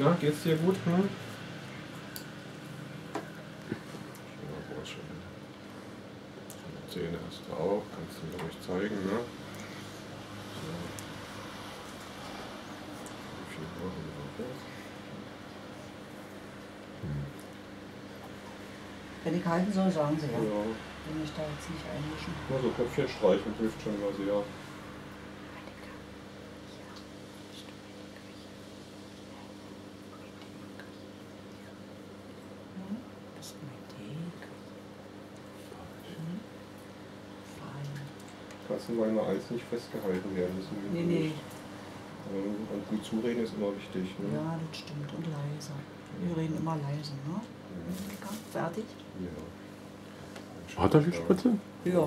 Ja, geht's dir gut? Hm? Ja. Zähne hast du auch, kannst du mir ruhig zeigen, ne? So. Wie viel machen wir noch jetzt? Wenn ich halten soll, sagen Sie ja. Ja, Wenn ich da jetzt nicht einmischen. nur so Köpfchen streichen hilft schon mal sehr. Das ist mein Dick. Fein. Kassenweine als nicht festgehalten werden müssen. Nee, nee. Ähm, Und gut zureden ist immer wichtig. Ne? Ja, das stimmt. Und leise. Wir reden immer leise, ne? Mhm. Fertig? Ja. Hat er die Spritze? Ja.